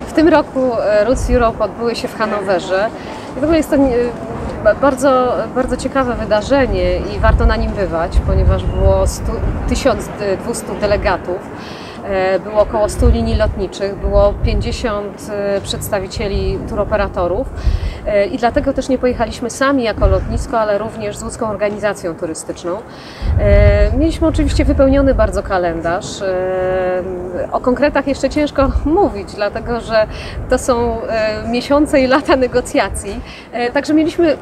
W tym roku e, Roots Europe odbyły się w Hanowerze. W ogóle jest to bardzo, bardzo ciekawe wydarzenie i warto na nim bywać, ponieważ było 100, 1200 delegatów. E, Było około 100 linii lotniczych, było 50 e, przedstawicieli turoperatorów e, i dlatego też nie pojechaliśmy sami jako lotnisko, ale również z łódzką organizacją turystyczną. Mieliśmy oczywiście wypełniony bardzo kalendarz. O konkretach jeszcze ciężko mówić, dlatego że to są miesiące i lata negocjacji. Także mieliśmy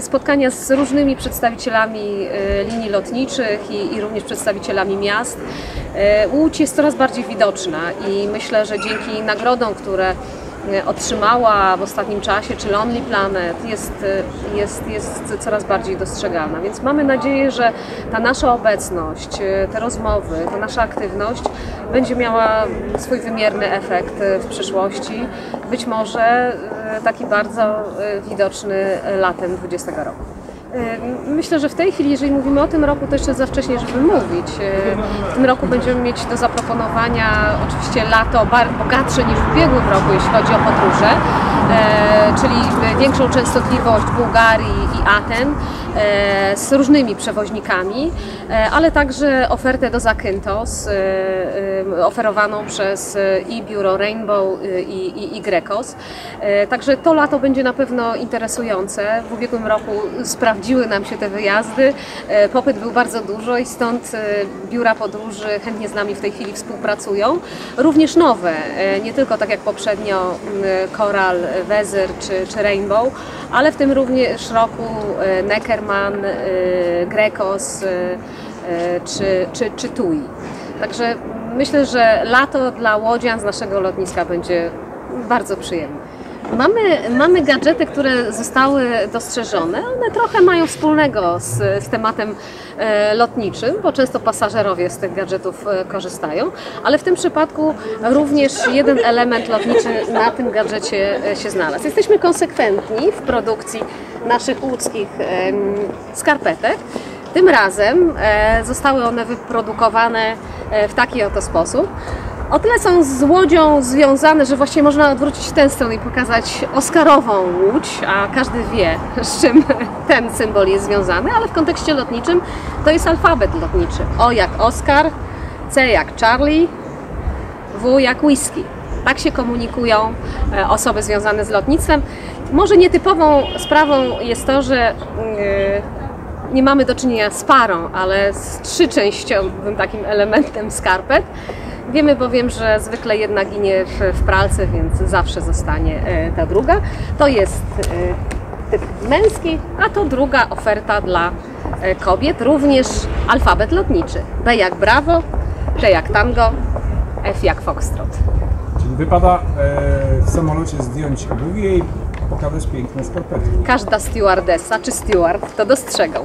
spotkania z różnymi przedstawicielami linii lotniczych i, i również przedstawicielami miast. E, Łódź jest coraz bardziej widoczna i myślę, że dzięki nagrodom, które e, otrzymała w ostatnim czasie, czy Lonely Planet, jest, e, jest, jest coraz bardziej dostrzegalna. Więc mamy nadzieję, że ta nasza obecność, te rozmowy, ta nasza aktywność będzie miała swój wymierny efekt w przyszłości. Być może taki bardzo widoczny latem 2020 roku. E, Myślę, że w tej chwili, jeżeli mówimy o tym roku, to jeszcze za wcześnie, żeby mówić. E, W tym roku będziemy mieć do zaproponowania oczywiście lato bogatsze niż w ubiegłym roku, jeśli chodzi o podróże, e, czyli większą częstotliwość Bułgarii i Aten z różnymi przewoźnikami, ale także ofertę do Zakynthos oferowaną przez i biuro Rainbow i, i, i Także to lato będzie na pewno interesujące. W ubiegłym roku sprawdziły nam się te wyjazdy. E, Popyt był bardzo dużo i stąd e, biura podróży chętnie z nami w tej chwili współpracują. Również nowe, e, nie tylko tak jak poprzednio m, Coral, Wezyr czy, czy Rainbow, ale w tym również roku Neckerman, Grecos e, czy, czy, czy TUI. Także myślę, że lato dla łodzian z naszego lotniska będzie bardzo przyjemne. Mamy, mamy gadżety, które zostały dostrzeżone. One trochę mają wspólnego z, z tematem e, lotniczym, bo często pasażerowie z tych gadżetów e, korzystają, ale w tym przypadku również jeden element lotniczy na tym gadżecie e, się znalazł. Jesteśmy konsekwentni w produkcji naszych łódzkich em, skarpetek. Tym razem e, zostały one wyprodukowane e, w taki oto sposób. O tyle są z łodzią związane, że właściwie można odwrócić tę stronę i pokazać Oscarową łódź, a każdy wie, z czym ten symbol jest związany, ale w kontekście lotniczym to jest alfabet lotniczy. O jak Oscar, C jak Charlie, W jak whisky. Tak się komunikują e, osoby związane z lotnictwem. Może nietypową sprawą jest to, że yy, nie mamy do czynienia z parą, ale z trzyczęściowym takim elementem skarpet. Wiemy bowiem, że zwykle jedna ginie w, w pralce, więc zawsze zostanie e, ta druga. To jest e, typ męski, a to druga oferta dla e, kobiet, również alfabet lotniczy. B jak Bravo, T jak Tango, F jak Foxtrot. Czyli wypada e, w samolocie zdjąć obuwie i pokazać piękne skarpetki. Każda stewardessa czy steward to dostrzegą.